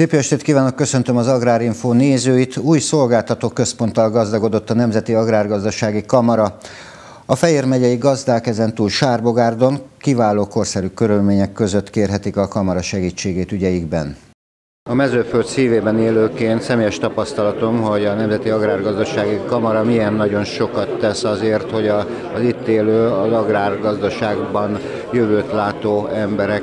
Szép estét kívánok, köszöntöm az Agrárinfo nézőit. Új szolgáltató központtal gazdagodott a Nemzeti Agrárgazdasági Kamara. A Fejér megyei gazdák ezentúl Sárbogárdon kiváló korszerű körülmények között kérhetik a kamara segítségét ügyeikben. A mezőföld szívében élőként személyes tapasztalatom, hogy a Nemzeti Agrárgazdasági Kamara milyen nagyon sokat tesz azért, hogy a, az itt élő, az agrárgazdaságban jövőt látó emberek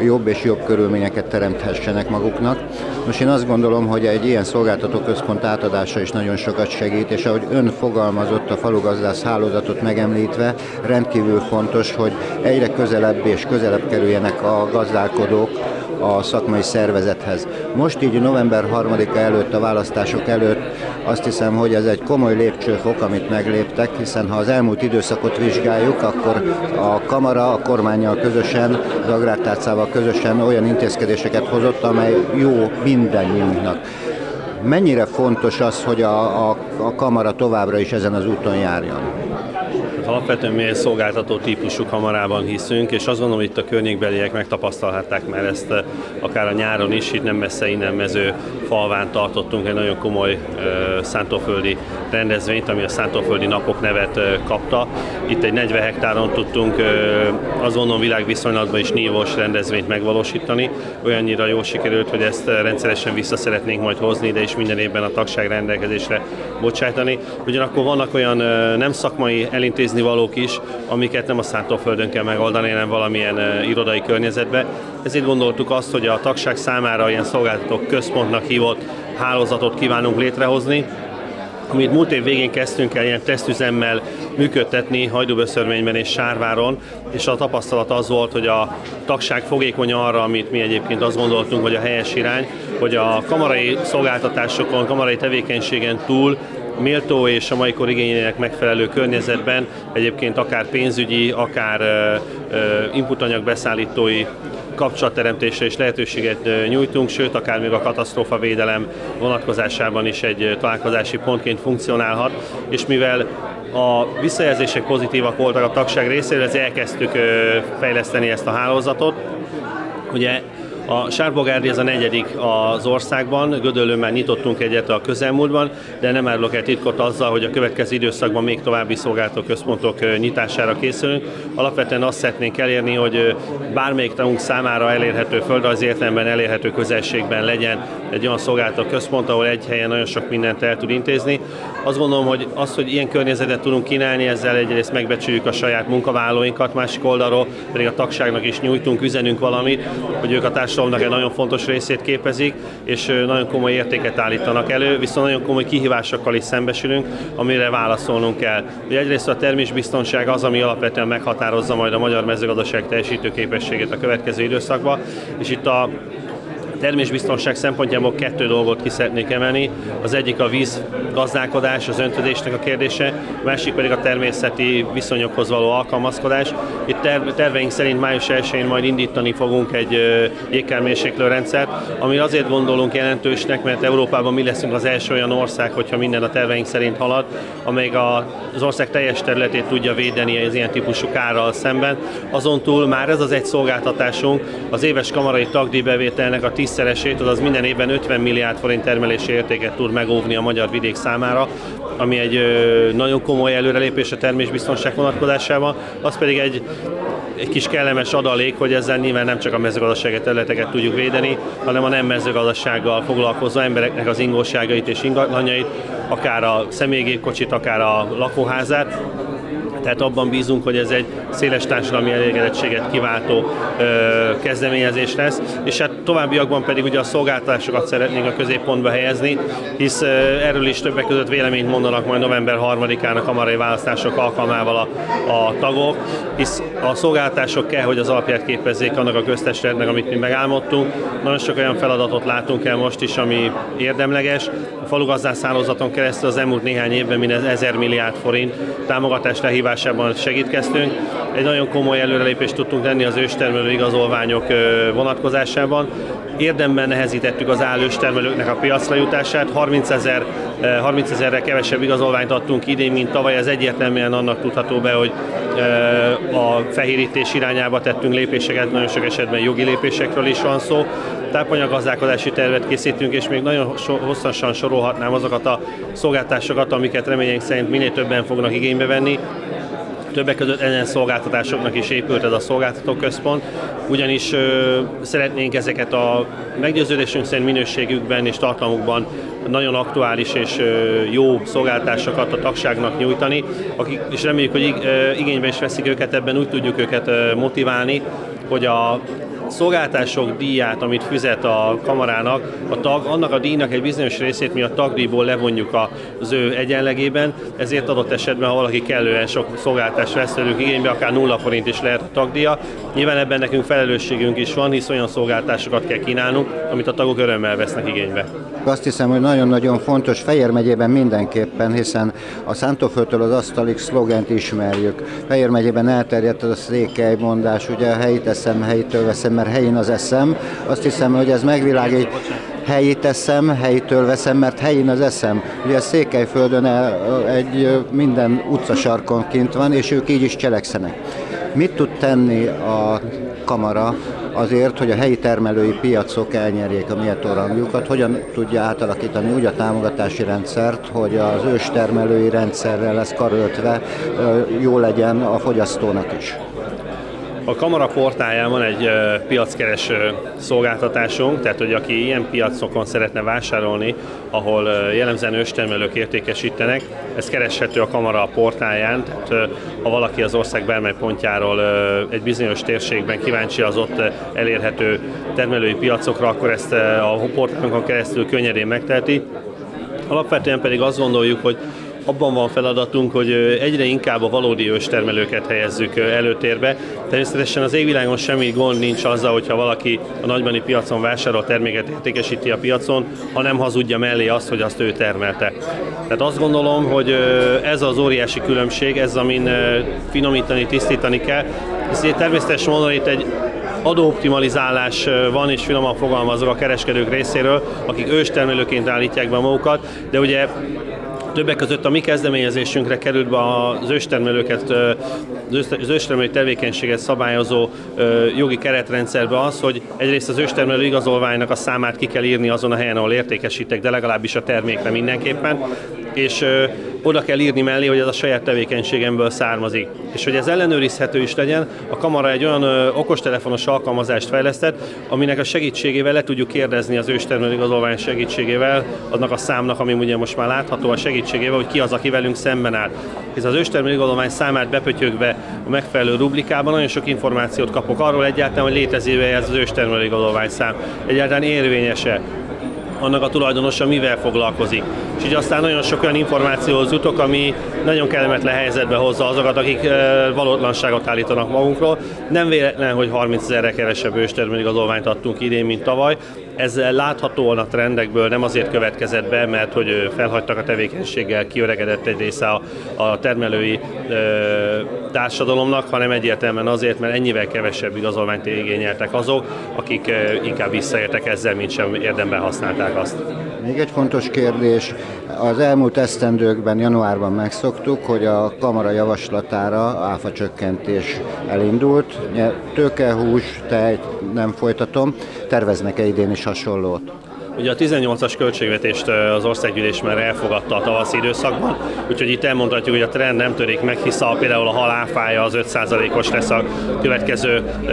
jobb és jobb körülményeket teremthessenek maguknak. Most én azt gondolom, hogy egy ilyen szolgáltató központ átadása is nagyon sokat segít, és ahogy ön fogalmazott a falugazdász hálózatot megemlítve, rendkívül fontos, hogy egyre közelebb és közelebb kerüljenek a gazdálkodók a szakmai szervezethez. Most így november 3-a előtt, a választások előtt azt hiszem, hogy ez egy komoly lépcsőfok, amit megléptek, hiszen ha az elmúlt időszakot vizsgáljuk, akkor a Kamara a kormányjal közösen, az agrártárcával közösen olyan intézkedéseket hozott, amely jó mindannyiunknak. Mennyire fontos az, hogy a, a, a Kamara továbbra is ezen az úton járjon? Alapvetően mi egy szolgáltató típusú kamarában hiszünk, és azt gondolom, hogy itt a környékbeliek megtapasztalhatták már ezt eh, akár a nyáron is, itt nem messze innen mező falván tartottunk egy nagyon komoly uh, szántóföldi rendezvényt, ami a szántóföldi napok nevet uh, kapta. Itt egy 40 hektáron tudtunk azt gondolom világviszonylatban is nívós rendezvényt megvalósítani. Olyannyira jól sikerült, hogy ezt rendszeresen vissza szeretnénk majd hozni, de is minden évben a tagság rendelkezésre bocsájtani. Ugyanakkor vannak olyan nem szakmai elintézni valók is, amiket nem a szántóföldön kell megoldani, hanem valamilyen irodai környezetbe. Ezért gondoltuk azt, hogy a tagság számára ilyen szolgáltatók központnak hívott hálózatot kívánunk létrehozni, amit múlt év végén kezdtünk el ilyen tesztüzemmel működtetni Hajdúböszörményben és Sárváron, és a tapasztalat az volt, hogy a tagság fogékony arra, amit mi egyébként azt gondoltunk, hogy a helyes irány, hogy a kamarai szolgáltatásokon, kamarai tevékenységen túl méltó és a mai kor igényének megfelelő környezetben egyébként akár pénzügyi, akár inputanyag beszállítói kapcsolatteremtésre és lehetőséget nyújtunk, sőt, akár még a katasztrófa védelem vonatkozásában is egy találkozási pontként funkcionálhat, és mivel a visszajelzések pozitívak voltak a tagság részéről, ezért elkezdtük fejleszteni ezt a hálózatot. Ugye a Sárbogárdi ez a negyedik az országban, Gödöllőn már nyitottunk egyet a közelmúltban, de nem árulok el titkot azzal, hogy a következő időszakban még további szolgáltató központok nyitására készülünk. Alapvetően azt szeretnénk elérni, hogy bármelyik tanunk számára elérhető földrajzi értelemben elérhető közelségben legyen egy olyan szolgáltató központ, ahol egy helyen nagyon sok mindent el tud intézni. Azt gondolom, hogy az, hogy ilyen környezetet tudunk kínálni, ezzel egyrészt megbecsüljük a saját munkavállalóinkat, másik oldalról pedig a tagságnak is nyújtunk, üzenünk valamit, hogy ők a társadalomnak egy nagyon fontos részét képezik, és nagyon komoly értéket állítanak elő, viszont nagyon komoly kihívásokkal is szembesülünk, amire válaszolnunk kell. Ugye egyrészt a termésbiztonság az, ami alapvetően meghatározza majd a magyar mezőgazdaság teljesítőképességét a következő időszakban, és itt a termésbiztonság szempontjából kettő dolgot ki szeretnék emelni. Az egyik a víz gazdálkodás, az öntözésnek a kérdése, a másik pedig a természeti viszonyokhoz való alkalmazkodás. Itt terveink szerint május 1-én majd indítani fogunk egy jégkármérséklő rendszert, ami azért gondolunk jelentősnek, mert Európában mi leszünk az első olyan ország, hogyha minden a terveink szerint halad, amely az ország teljes területét tudja védeni az ilyen típusú kárral szemben. Azon túl már ez az egy szolgáltatásunk, az éves kamarai tagdíjbevételnek a 10 tízszeresét, azaz minden évben 50 milliárd forint termelési értéket tud megóvni a magyar vidék számára, ami egy nagyon komoly előrelépés a termésbiztonság vonatkozásában, az pedig egy egy kis kellemes adalék, hogy ezzel nyilván nem csak a mezőgazdasági területeket tudjuk védeni, hanem a nem mezőgazdasággal foglalkozó embereknek az ingóságait és ingatlanjait, akár a személygépkocsit, akár a lakóházát, tehát abban bízunk, hogy ez egy széles társadalmi elégedettséget kiváltó ö, kezdeményezés lesz, és hát továbbiakban pedig ugye a szolgáltatásokat szeretnénk a középpontba helyezni, hisz ö, erről is többek között véleményt mondanak majd november 3-án a kamarai választások alkalmával a, a tagok, hisz a szolgáltatások kell, hogy az alapját képezzék annak a köztestületnek, amit mi megálmodtunk. Nagyon sok olyan feladatot látunk el most is, ami érdemleges. A keresztül az elmúlt néhány évben minden 1000 milliárd forint támogatás lehívás kialakításában segítkeztünk. Egy nagyon komoly előrelépést tudtunk tenni az őstermelő igazolványok vonatkozásában. Érdemben nehezítettük az állőstermelőknek a piacra jutását. 30 ezer 30 ezerre kevesebb igazolványt adtunk idén, mint tavaly. Ez egyértelműen annak tudható be, hogy a fehérítés irányába tettünk lépéseket, nagyon sok esetben jogi lépésekről is van szó. Tápanyagazdálkodási tervet készítünk, és még nagyon hosszasan sorolhatnám azokat a szolgáltásokat, amiket reményeink szerint minél többen fognak igénybe venni. Többek között ezen szolgáltatásoknak is épült ez a szolgáltatóközpont, ugyanis ö, szeretnénk ezeket a meggyőződésünk szerint minőségükben és tartalmukban nagyon aktuális és jó szolgáltásokat a tagságnak nyújtani, akik, és reméljük, hogy igénybe is veszik őket, ebben úgy tudjuk őket motiválni, hogy a szolgáltások díját, amit fizet a kamarának, a tag, annak a díjnak egy bizonyos részét mi a tagdíjból levonjuk az ő egyenlegében, ezért adott esetben, ha valaki kellően sok szolgáltást vesz velük igénybe, akár nulla forint is lehet a tagdíja. Nyilván ebben nekünk felelősségünk is van, hisz olyan szolgáltásokat kell kínálnunk, amit a tagok örömmel vesznek igénybe. Azt hiszem, hogy nagyon-nagyon fontos Fejér megyében mindenképpen, hiszen a Szántóföldtől az asztalig szlogent ismerjük. Fejér megyében elterjedt az a székely mondás, ugye a helyi teszem, helyitől veszem, mert helyén az eszem. Azt hiszem, hogy ez megvilágít, helyi teszem, helyitől veszem, mert helyén az eszem. Ugye Székelyföldön egy minden utcasarkon kint van, és ők így is cselekszenek. Mit tud tenni a kamara azért, hogy a helyi termelői piacok elnyerjék a méltó rangjukat, hogyan tudja átalakítani úgy a támogatási rendszert, hogy az őstermelői rendszerrel lesz karöltve jó legyen a fogyasztónak is. A Kamara portáján van egy piackereső szolgáltatásunk, tehát hogy aki ilyen piacokon szeretne vásárolni, ahol jellemzően őstermelők értékesítenek, ez kereshető a Kamara portáján, tehát ha valaki az ország bármely pontjáról egy bizonyos térségben kíváncsi az ott elérhető termelői piacokra, akkor ezt a portálunkon keresztül könnyedén megteheti. Alapvetően pedig azt gondoljuk, hogy abban van feladatunk, hogy egyre inkább a valódi őstermelőket helyezzük előtérbe. Természetesen az égvilágon semmi gond nincs azzal, hogyha valaki a nagybani piacon vásárol terméket, értékesíti a piacon, ha nem hazudja mellé azt, hogy azt ő termelte. Tehát azt gondolom, hogy ez az óriási különbség, ez amin finomítani, tisztítani kell, hiszen természetesen mondani itt egy adóoptimalizálás van, és finoman fogalmazok a kereskedők részéről, akik őstermelőként állítják be magukat, de ugye Többek között a mi kezdeményezésünkre került be az őstermelőket, az őstermelői tevékenységet szabályozó jogi keretrendszerbe az, hogy egyrészt az őstermelő igazolványnak a számát ki kell írni azon a helyen, ahol értékesítek, de legalábbis a termékre mindenképpen, és oda kell írni mellé, hogy ez a saját tevékenységemből származik. És hogy ez ellenőrizhető is legyen, a kamara egy olyan okostelefonos alkalmazást fejlesztett, aminek a segítségével le tudjuk kérdezni az őstermelő igazolvány segítségével, annak a számnak, ami ugye most már látható a segítségével, hogy ki az, aki velünk szemben áll. Ez az őstermelő igazolvány számát bepötyögve a megfelelő rublikában nagyon sok információt kapok arról egyáltalán, hogy létezik ez az őstermelő igazolvány szám, egyáltalán érvényese, annak a tulajdonosa mivel foglalkozik. És így aztán nagyon sok olyan információhoz jutok, ami nagyon kellemetlen helyzetbe hozza azokat, akik valótlanságot állítanak magunkról. Nem véletlen, hogy 30 ezerre kevesebb őstermelőigazolványt adtunk idén, mint tavaly. Ez láthatóan a trendekből nem azért következett be, mert hogy felhagytak a tevékenységgel, kiöregedett egy része a, a termelői ö, társadalomnak, hanem egyértelműen azért, mert ennyivel kevesebb igazolványt igényeltek azok, akik ö, inkább visszaértek ezzel, mint sem érdemben használták azt. Még egy fontos kérdés. Az elmúlt esztendőkben, januárban megszoktuk, hogy a kamara javaslatára áfa csökkentés elindult. Tőkehús, tej nem folytatom. Terveznek-e idén is hasonlót? Ugye a 18-as költségvetést az országgyűlés már elfogadta a tavaszi időszakban, úgyhogy itt elmondhatjuk, hogy a trend nem törik meg, hisz a, például a haláfája az 5%-os lesz a következő ö,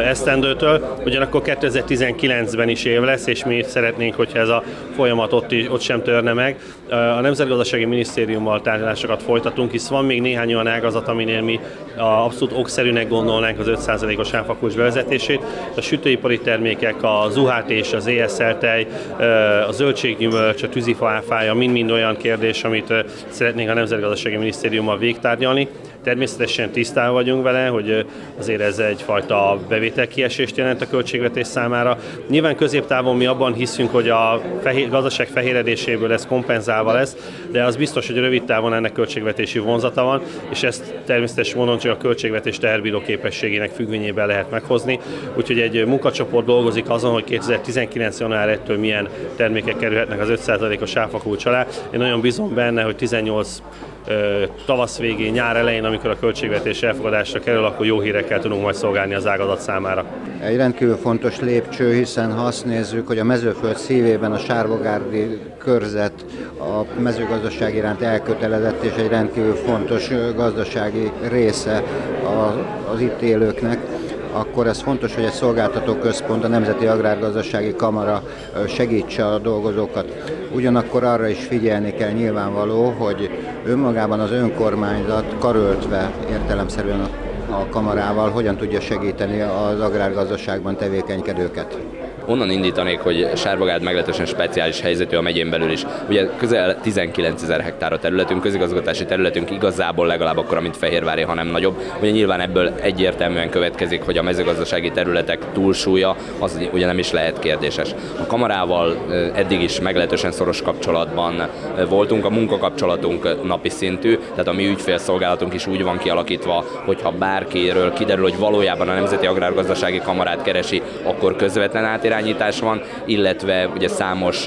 esztendőtől. Ugyanakkor 2019-ben is év lesz, és mi szeretnénk, hogyha ez a folyamat ott, is, ott sem törne meg. A Nemzetgazdasági Minisztériummal tárgyalásokat folytatunk, hisz van még néhány olyan ágazat, aminél mi abszolút okszerűnek gondolnánk az 5%-os áfakulcs bevezetését. A sütőipari termékek, az UHT és az ESL tej, a zöldséggyümölcs, a tűzifa áfája, mind-mind olyan kérdés, amit szeretnénk a Nemzetgazdasági Minisztériummal végtárgyalni. Természetesen tisztában vagyunk vele, hogy azért ez egyfajta bevételkiesést jelent a költségvetés számára. Nyilván középtávon mi abban hiszünk, hogy a fehér, gazdaság fehéredéséből ez kompenzálva lesz, de az biztos, hogy rövid távon ennek költségvetési vonzata van, és ezt természetesen mondom, csak a költségvetés teherbíró képességének függvényében lehet meghozni. Úgyhogy egy munkacsoport dolgozik azon, hogy 2019. január 1-től milyen termékek kerülhetnek az 5%-os áfakulcs alá. Én nagyon bízom benne, hogy 18 tavasz végén, nyár elején, amikor a költségvetés elfogadásra kerül, akkor jó hírekkel tudunk majd szolgálni az ágazat számára. Egy rendkívül fontos lépcső, hiszen ha azt nézzük, hogy a mezőföld szívében a Sárvogárdi körzet a mezőgazdaság iránt elkötelezett és egy rendkívül fontos gazdasági része az itt élőknek, akkor ez fontos, hogy egy szolgáltató központ, a Nemzeti Agrárgazdasági Kamara segítse a dolgozókat. Ugyanakkor arra is figyelni kell nyilvánvaló, hogy önmagában az önkormányzat karöltve értelemszerűen a kamarával hogyan tudja segíteni az agrárgazdaságban tevékenykedőket onnan indítanék, hogy Sárvagárd meglehetősen speciális helyzetű a megyén belül is. Ugye közel 19 ezer hektár a területünk, közigazgatási területünk igazából legalább akkora, mint Fehérvári, hanem nagyobb. Ugye nyilván ebből egyértelműen következik, hogy a mezőgazdasági területek túlsúlya az ugye nem is lehet kérdéses. A kamarával eddig is meglehetősen szoros kapcsolatban voltunk, a munkakapcsolatunk napi szintű, tehát a mi ügyfélszolgálatunk is úgy van kialakítva, hogyha bárkiről kiderül, hogy valójában a Nemzeti Agrárgazdasági Kamarát keresi, akkor közvetlen átér irányítás van, illetve ugye számos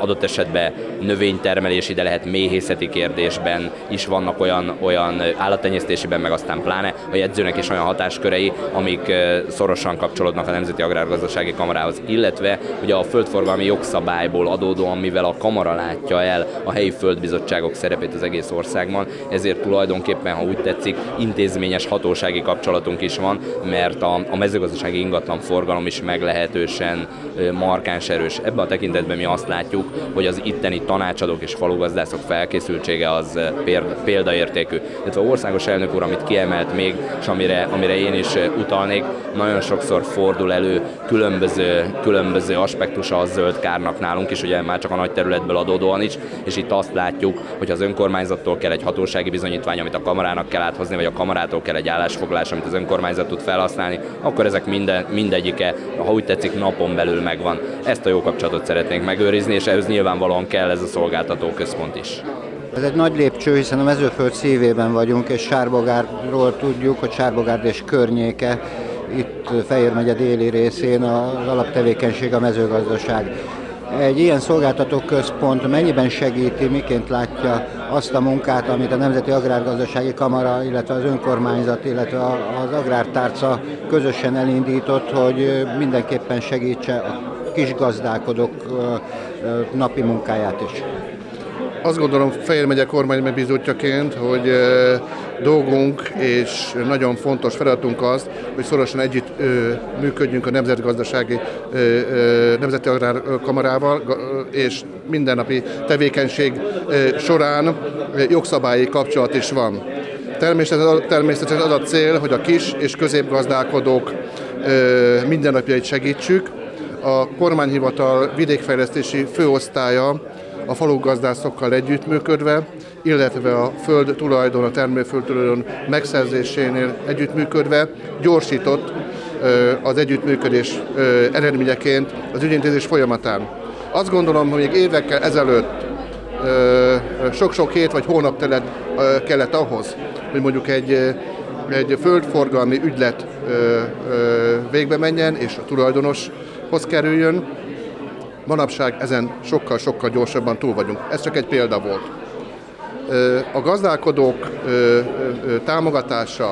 adott esetben növénytermelési, de lehet méhészeti kérdésben is vannak olyan, olyan állattenyésztésiben, meg aztán pláne a jegyzőnek is olyan hatáskörei, amik szorosan kapcsolódnak a Nemzeti Agrárgazdasági Kamarához, illetve ugye a földforgalmi jogszabályból adódóan, mivel a kamara látja el a helyi földbizottságok szerepét az egész országban, ezért tulajdonképpen, ha úgy tetszik, intézményes hatósági kapcsolatunk is van, mert a, a mezőgazdasági ingatlan forgalom is meglehetősen markáns erős. Ebben a tekintetben mi azt látjuk, látjuk, hogy az itteni tanácsadók és falugazdászok felkészültsége az eh, példaértékű. A országos elnök úr, amit kiemelt még, és amire, amire én is eh, utalnék, nagyon sokszor fordul elő különböző, különböző aspektusa a zöld kárnak nálunk is, ugye már csak a nagy területből adódóan is, és itt azt látjuk, hogy az önkormányzattól kell egy hatósági bizonyítvány, amit a kamarának kell áthozni, vagy a kamarától kell egy állásfoglalás, amit az önkormányzat tud felhasználni, akkor ezek minden, mindegyike, ha úgy tetszik, napon belül megvan. Ezt a jó kapcsolatot szeretnénk megőrizni, és ehhez nyilvánvalóan kell ez a szolgáltató központ is. Ez egy nagy lépcső, hiszen a mezőföld szívében vagyunk, és Sárbogárról tudjuk, hogy Sárbogárd és környéke itt Fejér megye déli részén az alaptevékenység a mezőgazdaság. Egy ilyen szolgáltató központ mennyiben segíti, miként látja azt a munkát, amit a Nemzeti Agrárgazdasági Kamara, illetve az önkormányzat, illetve az agrártárca közösen elindított, hogy mindenképpen segítse a kis gazdálkodók napi munkáját is. Azt gondolom Fejér megye kormány megbízottjaként, hogy dolgunk és nagyon fontos feladatunk az, hogy szorosan együtt működjünk a Nemzetgazdasági Nemzeti Agrárkamarával, és mindennapi tevékenység során jogszabályi kapcsolat is van. Természetesen, természetesen az a cél, hogy a kis és középgazdálkodók mindennapjait segítsük, a kormányhivatal vidékfejlesztési főosztálya a falugazdászokkal együttműködve, illetve a föld tulajdon, a termőföld tulajdon megszerzésénél együttműködve gyorsított az együttműködés eredményeként az ügyintézés folyamatán. Azt gondolom, hogy még évekkel ezelőtt sok-sok hét vagy hónap telett, kellett ahhoz, hogy mondjuk egy, egy földforgalmi ügylet végbe menjen, és a tulajdonos hoz kerüljön. Manapság ezen sokkal-sokkal gyorsabban túl vagyunk. Ez csak egy példa volt. A gazdálkodók támogatása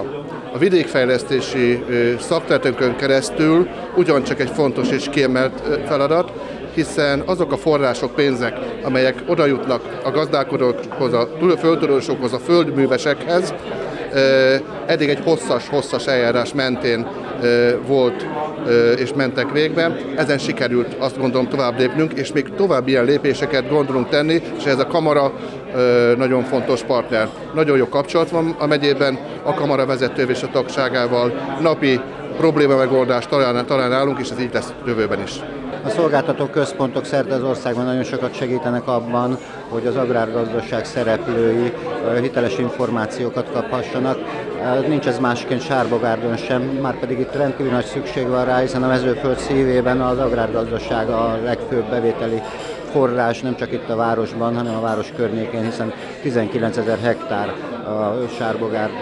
a vidékfejlesztési szakterületünkön keresztül ugyancsak egy fontos és kiemelt feladat, hiszen azok a források, pénzek, amelyek oda jutnak a gazdálkodókhoz, a földtudósokhoz, a földművesekhez, eddig egy hosszas-hosszas eljárás mentén volt és mentek végbe. Ezen sikerült azt gondolom tovább lépnünk, és még további ilyen lépéseket gondolunk tenni, és ez a kamara nagyon fontos partner. Nagyon jó kapcsolat van a megyében, a kamara vezetővel és a tagságával napi probléma megoldást állunk, és ez így lesz jövőben is. A szolgáltató központok szerte az országban nagyon sokat segítenek abban, hogy az agrárgazdaság szereplői hiteles információkat kaphassanak. Nincs ez másként Sárbogárdon sem, már pedig itt rendkívül nagy szükség van rá, hiszen a mezőföld szívében az agrárgazdaság a legfőbb bevételi forrás nem csak itt a városban, hanem a város környékén, hiszen 19 ezer hektár a Sárbogárd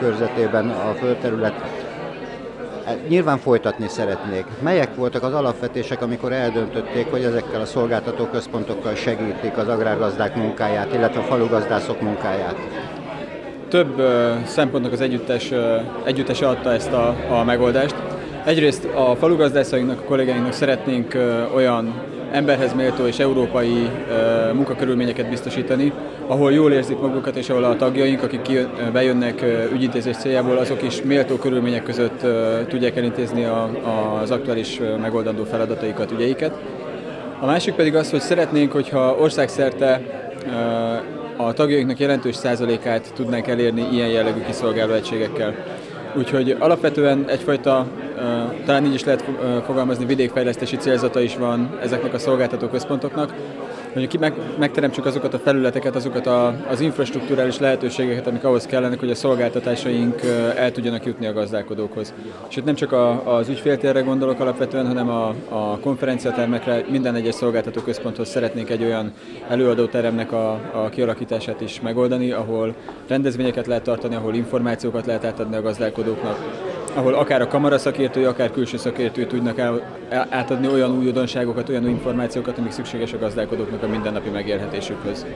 körzetében a földterület E, nyilván folytatni szeretnék. Melyek voltak az alapvetések, amikor eldöntötték, hogy ezekkel a szolgáltató központokkal segítik az agrárgazdák munkáját, illetve a falugazdászok munkáját? Több szempontnak az együttes, együttes adta ezt a, a megoldást. Egyrészt a falugazdászainknak, a kollégáinknak szeretnénk olyan emberhez méltó és európai munkakörülményeket biztosítani, ahol jól érzik magukat, és ahol a tagjaink, akik bejönnek ügyintézés céljából, azok is méltó körülmények között tudják elintézni az aktuális megoldandó feladataikat, ügyeiket. A másik pedig az, hogy szeretnénk, hogyha országszerte a tagjainknak jelentős százalékát tudnánk elérni ilyen jellegű kiszolgáló egységekkel. Úgyhogy alapvetően egyfajta, talán így is lehet fogalmazni, vidékfejlesztési célzata is van ezeknek a szolgáltató központoknak, hogy meg, megteremtsük azokat a felületeket, azokat a, az infrastruktúrális lehetőségeket, amik ahhoz kellenek, hogy a szolgáltatásaink el tudjanak jutni a gazdálkodókhoz. És itt nem csak a, az ügyféltérre gondolok alapvetően, hanem a, a konferenciatermekre, minden egyes szolgáltató központhoz szeretnénk egy olyan előadóteremnek a, a kialakítását is megoldani, ahol rendezvényeket lehet tartani, ahol információkat lehet átadni a gazdálkodóknak, ahol akár a kamara szakértői, akár külső szakértői tudnak el, átadni olyan új újdonságokat, olyan információkat, amik szükséges a gazdálkodóknak a mindennapi megélhetésükhöz.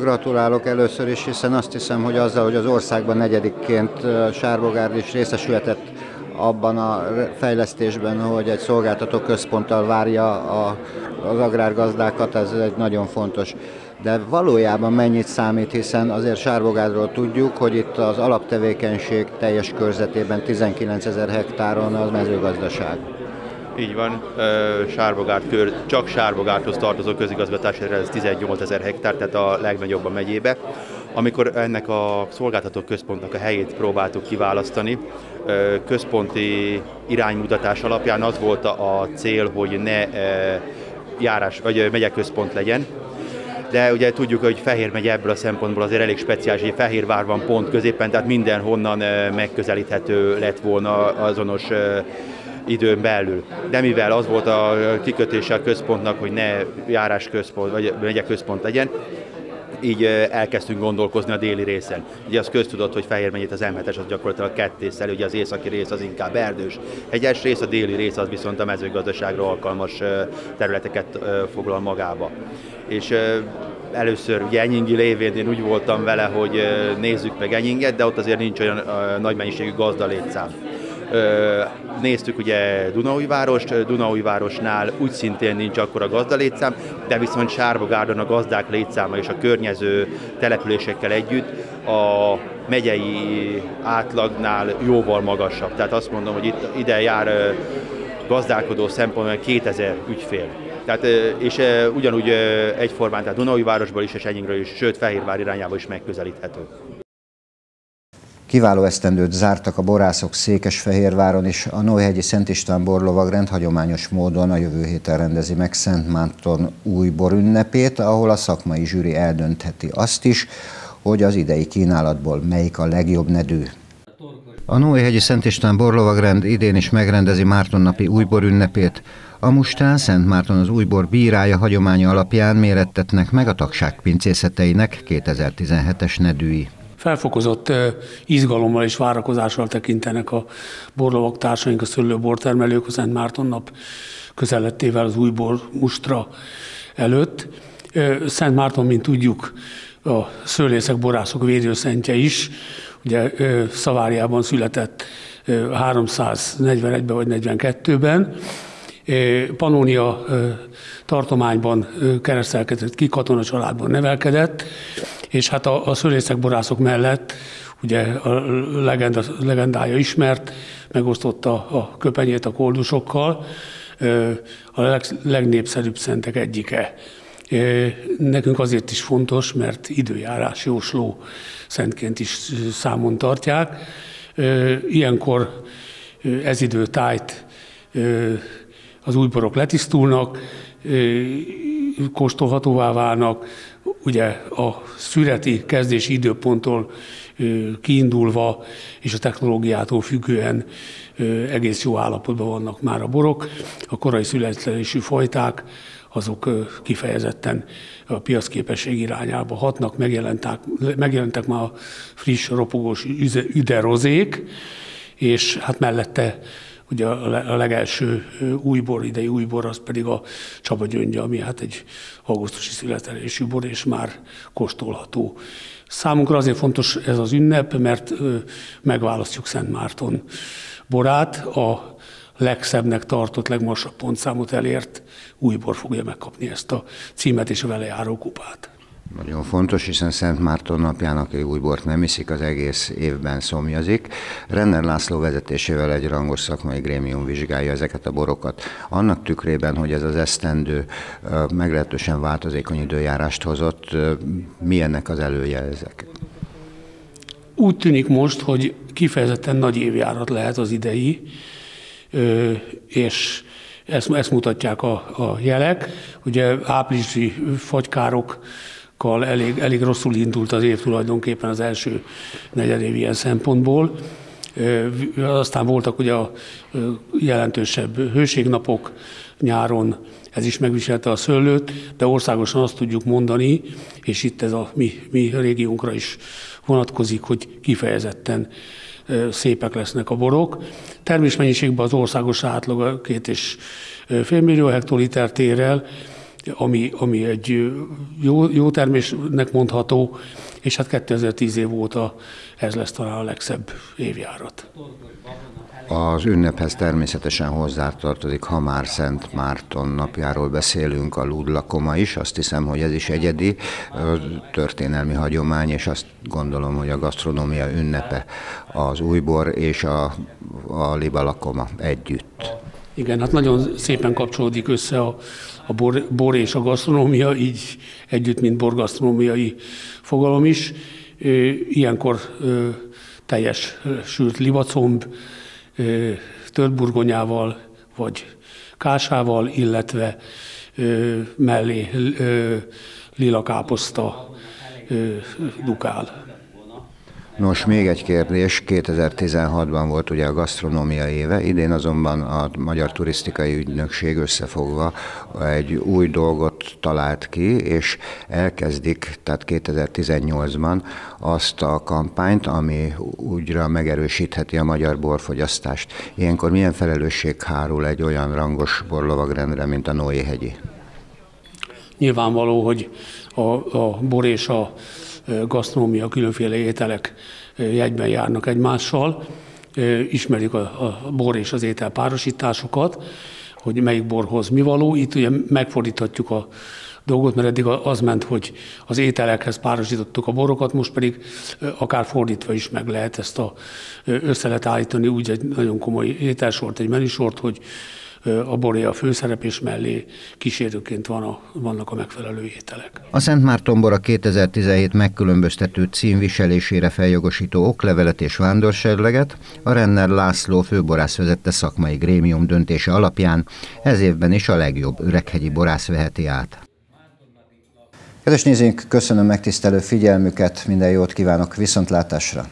Gratulálok először is, hiszen azt hiszem, hogy azzal, hogy az országban negyedikként Sárbogárd is részesülhetett abban a fejlesztésben, hogy egy szolgáltató központtal várja a, az agrárgazdákat, ez egy nagyon fontos de valójában mennyit számít, hiszen azért Sárbogádról tudjuk, hogy itt az alaptevékenység teljes körzetében 19 ezer hektáron az mezőgazdaság. Így van, Sárbogát kör, csak Sárbogáthoz tartozó közigazgatás, ez 18 ezer hektár, tehát a legnagyobb a megyébe. Amikor ennek a szolgáltató központnak a helyét próbáltuk kiválasztani, központi iránymutatás alapján az volt a cél, hogy ne járás vagy megyeközpont legyen, de ugye tudjuk, hogy Fehér megy ebből a szempontból azért elég speciális, hogy Fehérvár van pont középen, tehát mindenhonnan megközelíthető lett volna azonos időn belül. De mivel az volt a kikötése a központnak, hogy ne járásközpont, vagy megyeközpont legyen, így elkezdtünk gondolkozni a déli részen. Ugye az köztudott, hogy Fehér megyét az M7-es az gyakorlatilag kettészel, ugye az északi rész az inkább erdős hegyes rész, a déli rész az viszont a mezőgazdaságra alkalmas területeket foglal magába. És először ugye Enyingi lévén én úgy voltam vele, hogy nézzük meg Enyinget, de ott azért nincs olyan nagy mennyiségű gazdalétszám Néztük ugye Dunaújvárost, Dunaújvárosnál úgy szintén nincs akkora gazdalétszám, de viszont Sárbogárdon a gazdák létszáma és a környező településekkel együtt a megyei átlagnál jóval magasabb. Tehát azt mondom, hogy itt ide jár gazdálkodó szempontból 2000 ügyfél. Tehát, és ugyanúgy egyformán, tehát Dunaújvárosból is és Enyingről is, sőt Fehérvár irányába is megközelíthető. Kiváló esztendőt zártak a borászok Székesfehérváron, és a Nóhegyi Szent István borlovag rendhagyományos módon a jövő héten rendezi meg Szent Márton új bor ünnepét, ahol a szakmai zsűri eldöntheti azt is, hogy az idei kínálatból melyik a legjobb nedű. A Nóhegyi Szent István borlovagrend idén is megrendezi Márton napi újbor ünnepét. A mustán Szent Márton az újbor bírája hagyománya alapján mérettetnek meg a tagság pincészeteinek 2017-es nedűi felfokozott izgalommal és várakozással tekintenek a borlovak társaink, a szőlőbortermelők a Szent Márton nap közelettével az új bor mustra előtt. Szent Márton, mint tudjuk, a szőlészek, borászok védőszentje is. Ugye Szaváriában született 341-ben vagy 42-ben. Panónia tartományban keresztelkedett ki, katona családban nevelkedett, és hát a, a szőlészek, borászok mellett ugye a legenda, legendája ismert, megosztotta a köpenyét a koldusokkal, a leg, legnépszerűbb szentek egyike. Nekünk azért is fontos, mert időjárás jósló szentként is számon tartják. Ilyenkor ez idő tájt az újborok letisztulnak, kóstolhatóvá válnak, ugye a szüreti kezdési időponttól kiindulva és a technológiától függően egész jó állapotban vannak már a borok. A korai születésű fajták azok kifejezetten a piacképesség irányába hatnak, megjelentek, megjelentek már a friss, ropogós üderozék, és hát mellette ugye a legelső újbor, idei újbor, az pedig a Csaba Gyöngye, ami hát egy augusztusi születelésű bor, és már kóstolható. Számunkra azért fontos ez az ünnep, mert megválasztjuk Szent Márton borát, a legszebbnek tartott, legmagasabb pontszámot elért újbor fogja megkapni ezt a címet és a vele járó kupát. Nagyon fontos, hiszen Szent Márton napján, aki újbort nem iszik, az egész évben szomjazik. Renner László vezetésével egy rangos szakmai grémium vizsgálja ezeket a borokat. Annak tükrében, hogy ez az esztendő meglehetősen változékony időjárást hozott, mi ennek az ezek? Úgy tűnik most, hogy kifejezetten nagy évjárat lehet az idei, és ezt, ezt mutatják a, a jelek. Ugye áprilisi fagykárok elég, elég rosszul indult az év tulajdonképpen az első negyedév ilyen szempontból. Aztán voltak ugye a jelentősebb hőségnapok nyáron, ez is megviselte a szőlőt, de országosan azt tudjuk mondani, és itt ez a mi, mi régiónkra is vonatkozik, hogy kifejezetten szépek lesznek a borok. Termésmennyiségben az országos átlag a két és fél millió hektoliter térrel, ami, ami egy jó, jó termésnek mondható, és hát 2010 év óta ez lesz talán a legszebb évjárat. Az ünnephez természetesen hozzátartozik, ha már Szent Márton napjáról beszélünk, a ludlakoma is. Azt hiszem, hogy ez is egyedi történelmi hagyomány, és azt gondolom, hogy a gasztronómia ünnepe az újbor és a, a libalakoma együtt. Igen, hát nagyon szépen kapcsolódik össze a, a bor, bor és a gasztronómia, így együtt, mint borgasztronómiai fogalom is. Ilyenkor teljes sült libacomb, töltburgonyával vagy kásával, illetve mellé lila káposzta dukál. Nos, még egy kérdés. 2016-ban volt ugye a gasztronómia éve, idén azonban a Magyar Turisztikai Ügynökség összefogva egy új dolgot talált ki, és elkezdik, tehát 2018-ban azt a kampányt, ami úgyra megerősítheti a magyar borfogyasztást. Ilyenkor milyen felelősség hárul egy olyan rangos borlovagrendre, mint a Noé hegyi? Nyilvánvaló, hogy a, a bor és a gasztronómia, különféle ételek jegyben járnak egymással, ismerjük a, a bor és az étel párosításokat, hogy melyik borhoz mi való. Itt ugye megfordíthatjuk a dolgot, mert eddig az ment, hogy az ételekhez párosítottuk a borokat, most pedig akár fordítva is meg lehet ezt a össze lehet állítani úgy egy nagyon komoly ételsort, egy menüsort, hogy a boré a főszerep, és mellé kísérőként van a, vannak a megfelelő ételek. A Szent Márton bor a 2017 megkülönböztető címviselésére feljogosító oklevelet és vándorserleget a Renner László főborász vezette szakmai grémium döntése alapján ez évben is a legjobb üreghegyi borász veheti át. Kedves nézőink, köszönöm megtisztelő figyelmüket, minden jót kívánok viszontlátásra!